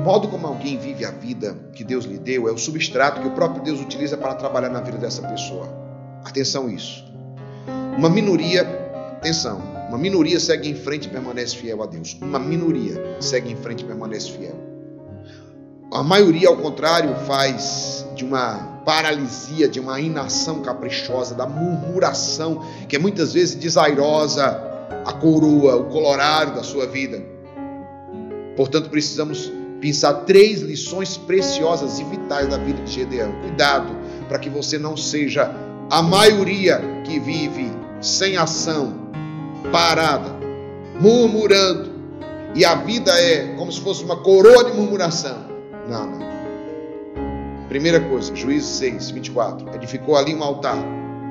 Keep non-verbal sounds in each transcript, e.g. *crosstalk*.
O modo como alguém vive a vida que Deus lhe deu é o substrato que o próprio Deus utiliza para trabalhar na vida dessa pessoa. Atenção isso. Uma minoria, atenção, uma minoria segue em frente e permanece fiel a Deus. Uma minoria segue em frente e permanece fiel. A maioria, ao contrário, faz de uma paralisia, de uma inação caprichosa, da murmuração, que é muitas vezes desairosa, a coroa, o colorário da sua vida. Portanto, precisamos pensar três lições preciosas e vitais da vida de Gedeão. Cuidado para que você não seja a maioria que vive sem ação, parada, murmurando, e a vida é como se fosse uma coroa de murmuração. Não, não. Primeira coisa, Juízes 6, 24. Edificou ali um altar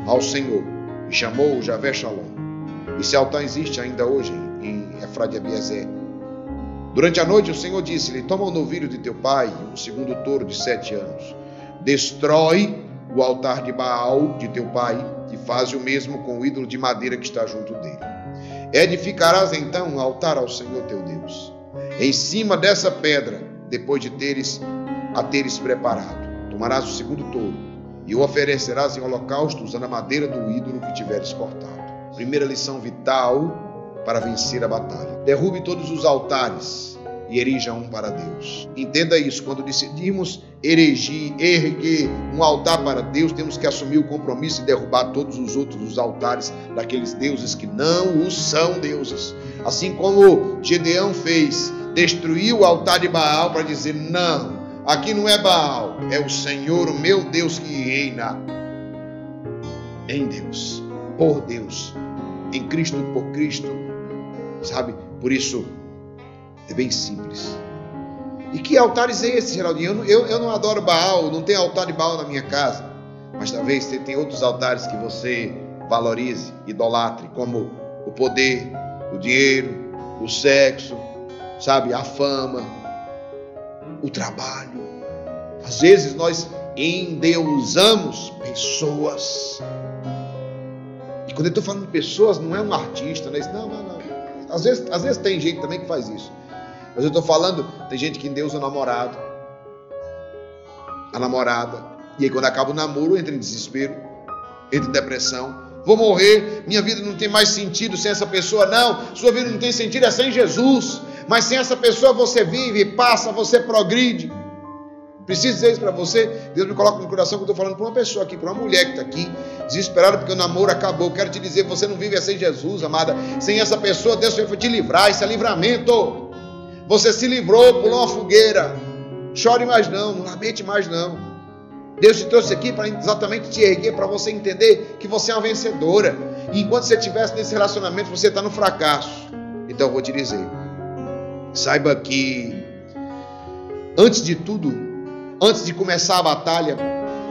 ao Senhor e chamou o Javé Shalom. Esse altar existe ainda hoje em Efrade Abiezer. Durante a noite o Senhor disse-lhe: Toma o novilho de teu pai, um segundo touro de sete anos. Destrói o altar de Baal de teu pai e faz o mesmo com o ídolo de madeira que está junto dele. Edificarás então um altar ao Senhor teu Deus. Em cima dessa pedra, depois de teres a teres preparado, tomarás o segundo touro e o oferecerás em holocausto usando a madeira do ídolo que tiveres cortado. Primeira lição vital para vencer a batalha. Derrube todos os altares e erija um para Deus. Entenda isso, quando decidimos erigir, erguer um altar para Deus, temos que assumir o compromisso de derrubar todos os outros os altares daqueles deuses que não os são deuses. Assim como Gedeão fez, destruiu o altar de Baal para dizer: "Não, aqui não é Baal, é o Senhor, o meu Deus que reina em Deus, por Deus, em Cristo por Cristo". Sabe? Por isso é bem simples. E que altares é esse, Geraldinho? Eu, eu, não adoro Baal, não tem altar de Baal na minha casa. Mas talvez você tenha outros altares que você valorize, idolatre, como o poder, o dinheiro, o sexo, sabe, a fama, o trabalho. Às vezes nós endeusamos pessoas. E quando eu estou falando de pessoas, não é um artista, né? Não, não, não. Às vezes, às vezes tem gente também que faz isso. Mas eu estou falando, tem gente que endeusa o namorado, a namorada. E aí quando acaba o namoro, entra em desespero, entra em depressão. Vou morrer, minha vida não tem mais sentido sem essa pessoa. Não, sua vida não tem sentido é sem Jesus. Mas sem essa pessoa você vive, passa, você progride. Preciso dizer isso para você. Deus me coloca no coração que eu estou falando para uma pessoa aqui, para uma mulher que está aqui, desesperada porque o namoro acabou. Quero te dizer, você não vive sem Jesus, amada. Sem essa pessoa, Deus vai te livrar. Isso é livramento. Você se livrou, pulou uma fogueira. Chore mais não, não lamente mais não. Deus te trouxe aqui para exatamente te erguer, para você entender que você é uma vencedora. E enquanto você estivesse nesse relacionamento, você está no fracasso. Então eu vou te dizer: saiba que, antes de tudo, antes de começar a batalha,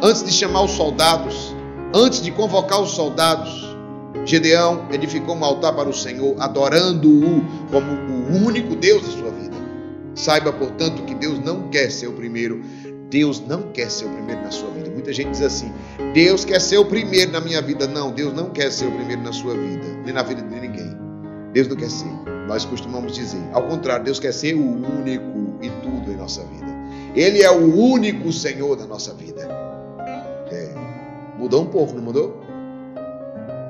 antes de chamar os soldados, antes de convocar os soldados, Gedeão edificou um altar para o Senhor, adorando-o como o único Deus da sua vida. Saiba, portanto, que Deus não quer ser o primeiro. Deus não quer ser o primeiro na sua vida. Muita gente diz assim: Deus quer ser o primeiro na minha vida. Não, Deus não quer ser o primeiro na sua vida, nem na vida de ninguém. Deus não quer ser. Nós costumamos dizer. Ao contrário, Deus quer ser o único e tudo em nossa vida. Ele é o único Senhor da nossa vida. Mudou um pouco, não mudou?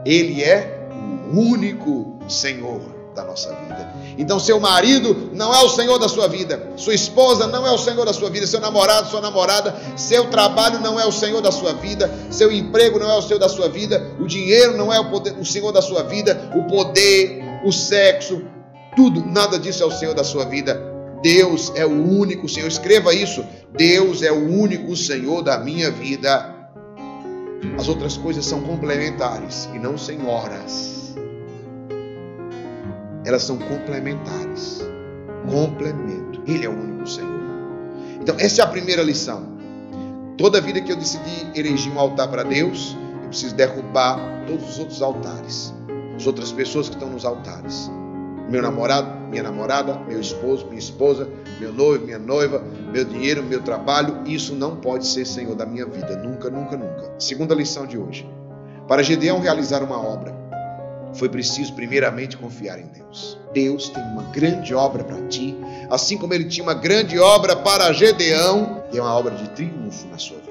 Ele é o único Senhor da nossa vida. Então, seu marido não é o Senhor da sua vida, sua esposa não é o Senhor da sua vida, seu namorado, sua namorada, seu trabalho não é o Senhor da sua vida, seu emprego não é o Senhor da sua vida, o dinheiro não é o, poder, o Senhor da sua vida, o poder, o sexo, tudo, nada disso é o Senhor da sua vida. Deus é o único Senhor. Escreva isso. Deus é o único Senhor da minha vida. As outras coisas são complementares e não senhoras elas são complementares. Complemento. Ele é o único Senhor. Então, essa é a primeira lição. Toda vida que eu decidi erigir um altar para Deus, eu preciso derrubar todos os outros altares. As outras pessoas que estão nos altares. Meu namorado, minha namorada, meu esposo, minha esposa, meu noivo, minha noiva, meu dinheiro, meu trabalho, isso não pode ser Senhor da minha vida. Nunca, nunca, nunca. Segunda lição de hoje. Para Gedeão realizar uma obra, foi preciso primeiramente confiar em Deus. Deus tem uma grande obra para ti, assim como ele tinha uma grande obra para Gedeão, e é uma obra de triunfo na sua vida.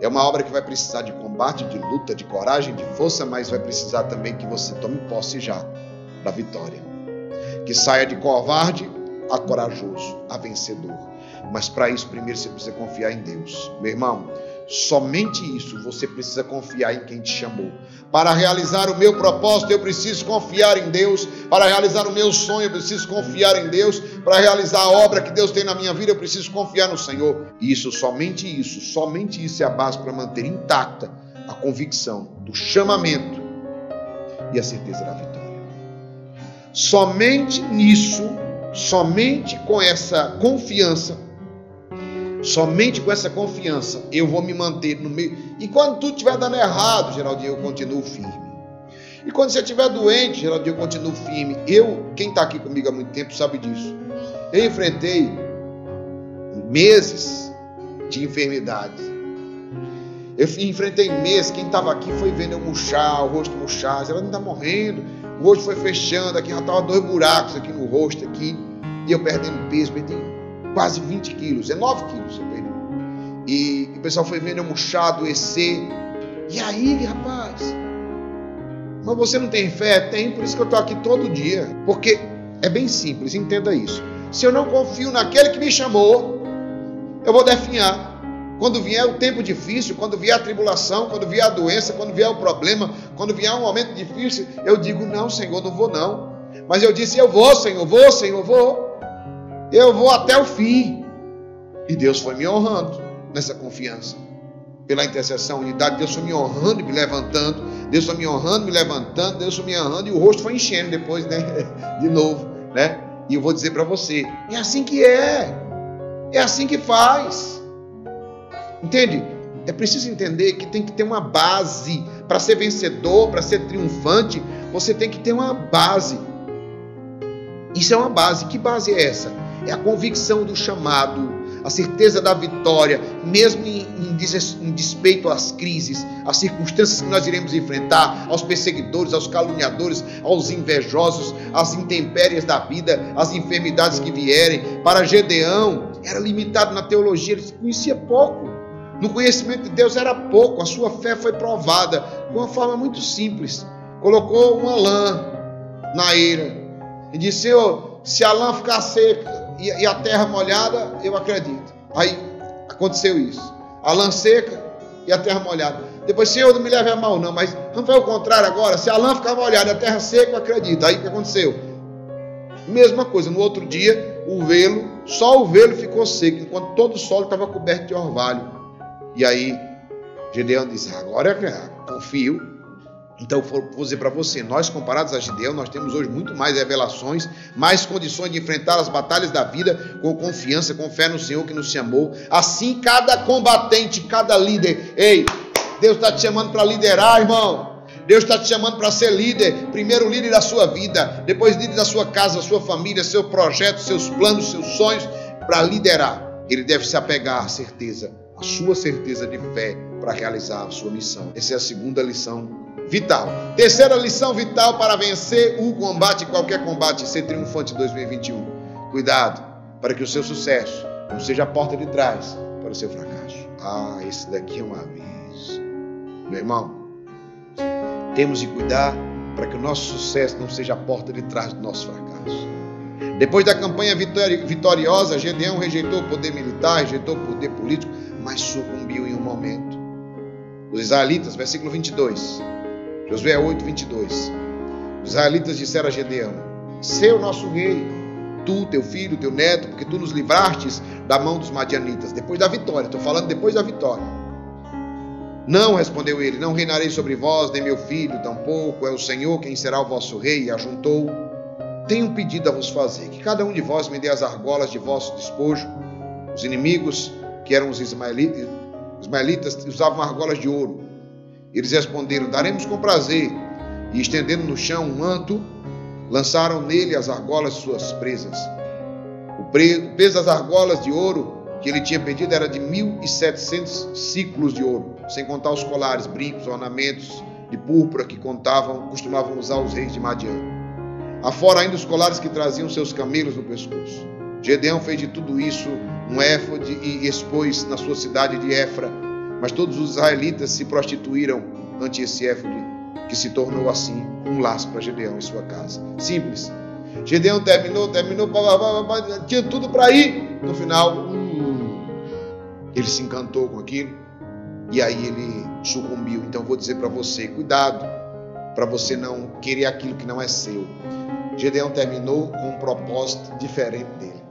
É uma obra que vai precisar de combate, de luta, de coragem, de força, mas vai precisar também que você tome posse já da vitória. Que saia de covarde a corajoso, a vencedor. Mas para isso, primeiro você precisa confiar em Deus. Meu irmão, Somente isso você precisa confiar em quem te chamou. Para realizar o meu propósito, eu preciso confiar em Deus. Para realizar o meu sonho, eu preciso confiar em Deus. Para realizar a obra que Deus tem na minha vida, eu preciso confiar no Senhor. Isso, somente isso, somente isso é a base para manter intacta a convicção do chamamento e a certeza da vitória. Somente nisso, somente com essa confiança, Somente com essa confiança eu vou me manter no meio. E quando tudo estiver dando errado, Geraldinho, eu continuo firme. E quando você estiver doente, Geraldinho, eu continuo firme. Eu, quem está aqui comigo há muito tempo, sabe disso. Eu enfrentei meses de enfermidade. Eu enfrentei meses, quem estava aqui foi vendo eu murchar, o rosto murchar, ela não está morrendo, o rosto foi fechando, aqui já estava dois buracos aqui no rosto, aqui, e eu perdendo peso, perdendo quase 20 quilos, 19 é quilos eu perdi. E o pessoal foi vendo eu murchar, adoecer. E aí, rapaz? Mas você não tem fé? Tem, por isso que eu estou aqui todo dia. Porque é bem simples, entenda isso. Se eu não confio naquele que me chamou, eu vou definhar. Quando vier o tempo difícil, quando vier a tribulação, quando vier a doença, quando vier o problema, quando vier um momento difícil, eu digo: Não, Senhor, não vou não. Mas eu disse: Eu vou, Senhor, vou, Senhor, vou eu vou até o fim. E Deus foi me honrando nessa confiança. Pela intercessão, unidade, Deus foi me honrando e me levantando. Deus foi me honrando, me levantando. Deus foi me honrando e o rosto foi enchendo depois, né? *laughs* De novo, né? E eu vou dizer para você: é assim que é. É assim que faz. Entende? É preciso entender que tem que ter uma base. Para ser vencedor, para ser triunfante, você tem que ter uma base. Isso é uma base. Que base é essa? é a convicção do chamado, a certeza da vitória, mesmo em, em, despeito às crises, às circunstâncias que nós iremos enfrentar, aos perseguidores, aos caluniadores, aos invejosos, às intempéries da vida, às enfermidades que vierem. Para Gedeão, era limitado na teologia, ele conhecia pouco. No conhecimento de Deus era pouco, a sua fé foi provada de uma forma muito simples. Colocou uma lã na eira e disse: Senhor, se a lã ficar seca, e, a terra molhada, eu acredito. Aí aconteceu isso. A lã seca e a terra molhada. Depois, Senhor, não me leve a mal, não, mas não foi o contrário agora. Se a lã ficar molhada e a terra seca, eu acredito. Aí o que aconteceu? Mesma coisa, no outro dia, o velo, só o velo ficou seco, enquanto todo o solo estava coberto de orvalho. E aí, Gedeão disse: Agora é confio então, vou dizer para você, nós comparados a Gideão, nós temos hoje muito mais revelações, mais condições de enfrentar as batalhas da vida com confiança, com fé no Senhor que nos chamou. Assim, cada combatente, cada líder, ei, Deus está te chamando para liderar, irmão. Deus está te chamando para ser líder, primeiro líder da sua vida, depois líder da sua casa, sua família, seu projeto, seus planos, seus sonhos, para liderar. Ele deve se apegar à certeza, à sua certeza de fé para realizar a sua missão. Essa é a segunda lição vital. Terceira lição vital para vencer o combate, qualquer combate, ser triunfante em 2021. Cuidado para que o seu sucesso não seja a porta de trás para o seu fracasso. Ah, esse daqui é um aviso. Meu irmão, temos de cuidar para que o nosso sucesso não seja a porta de trás do nosso fracasso. Depois da campanha vitoriosa, Gedeão rejeitou o poder militar, rejeitou o poder político, mas sucumbiu em um momento. Os israelitas, versículo 22. Josué 8, 22. Os israelitas disseram a Gedeão: o nosso rei, tu, teu filho, teu neto, porque tu nos livrastes da mão dos madianitas. Depois da vitória, estou falando depois da vitória. Não, respondeu ele, não reinarei sobre vós, nem meu filho, tampouco, é o Senhor quem será o vosso rei. E ajuntou: Tenho um pedido a vos fazer, que cada um de vós me dê as argolas de vosso despojo. Os inimigos, que eram os ismaelitas, ismaelitas usavam argolas de ouro eles responderam: Daremos com prazer. E estendendo no chão um manto, lançaram nele as argolas de suas presas. O peso das argolas de ouro que ele tinha pedido era de 1.700 ciclos de ouro, sem contar os colares, brincos, ornamentos de púrpura que contavam, costumavam usar os reis de Madian. Afora ainda os colares que traziam seus camelos no pescoço. Gedeão fez de tudo isso um éfode e expôs na sua cidade de Efra, mas todos os israelitas se prostituíram ante esse éfode, que se tornou assim um laço para Gedeão em sua casa. Simples. Gedeão terminou, terminou, blá, blá, blá, tinha tudo para ir. No final, hum, ele se encantou com aquilo e aí ele sucumbiu. Então vou dizer para você, cuidado para você não querer aquilo que não é seu. Gedeão terminou com um propósito diferente dele.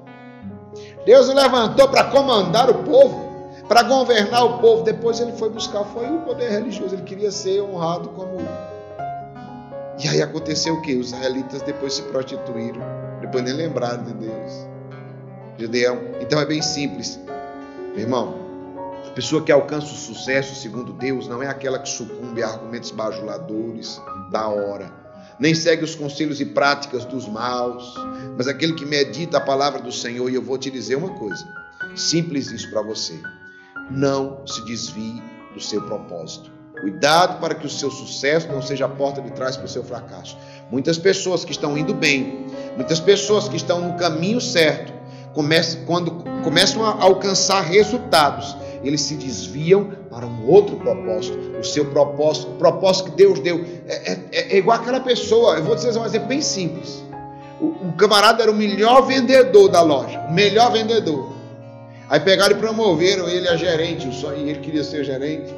Deus o levantou para comandar o povo, para governar o povo. Depois ele foi buscar, foi o poder religioso. Ele queria ser honrado como. E aí aconteceu o que? Os israelitas depois se prostituíram, depois nem lembraram de Deus. Gedeão. Então é bem simples, meu irmão. Pessoa que alcança o sucesso segundo Deus não é aquela que sucumbe a argumentos bajuladores da hora, nem segue os conselhos e práticas dos maus, mas aquele que medita a palavra do Senhor. E eu vou te dizer uma coisa: simples isso para você. Não se desvie do seu propósito. Cuidado para que o seu sucesso não seja a porta de trás para o seu fracasso. Muitas pessoas que estão indo bem, muitas pessoas que estão no caminho certo, começam, quando começam a alcançar resultados, eles se desviam para um outro propósito. O seu propósito, o propósito que Deus deu, é, é, é igual aquela pessoa. Eu vou dizer um exemplo bem simples. O, o, camarada era o melhor vendedor da loja, o melhor vendedor. Aí pegaram e promoveram ele a gerente, e ele queria ser gerente.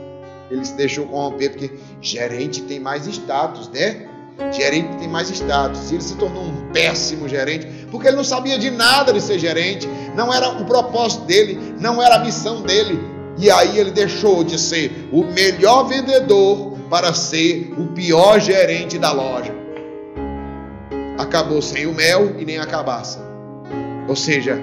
Ele se deixou corromper, porque gerente tem mais status, né? Gerente tem mais status. E ele se tornou um péssimo gerente, porque ele não sabia de nada de ser gerente, não era o propósito dele, não era a missão dele. E aí ele deixou de ser o melhor vendedor para ser o pior gerente da loja. Acabou sem o mel e nem a cabaça. Ou seja,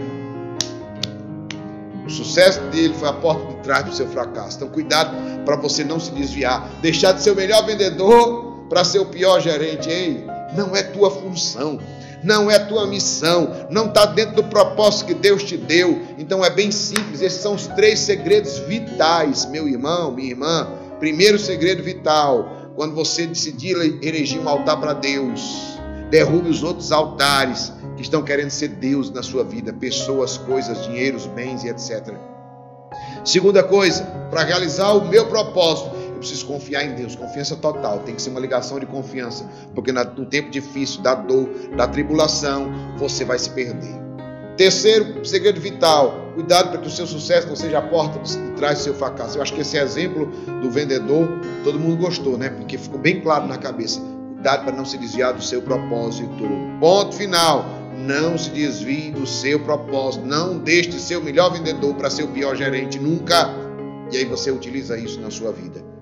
o sucesso dele foi a porta de trás do seu fracasso. Então, cuidado para você não se desviar. Deixar de ser o melhor vendedor para ser o pior gerente. Ei, não é tua função não é tua missão, não está dentro do propósito que Deus te deu. Então é bem simples, esses são os três segredos vitais, meu irmão, minha irmã. Primeiro segredo vital, quando você decidir erigir um altar para Deus, derrube os outros altares que estão querendo ser Deus na sua vida, pessoas, coisas, dinheiros, bens e etc. Segunda coisa, para realizar o meu propósito, preciso confiar em Deus, confiança total, tem que ser uma ligação de confiança, porque no tempo difícil, da dor, da tribulação, você vai se perder. Terceiro segredo vital, cuidado para que o seu sucesso não seja a porta de trás do seu fracasso. Eu acho que esse exemplo do vendedor, todo mundo gostou, né? Porque ficou bem claro na cabeça. Cuidado para não se desviar do seu propósito. Ponto final. Não se desvie do seu propósito. Não deixe de ser o melhor vendedor para ser o pior gerente. Nunca. E aí você utiliza isso na sua vida.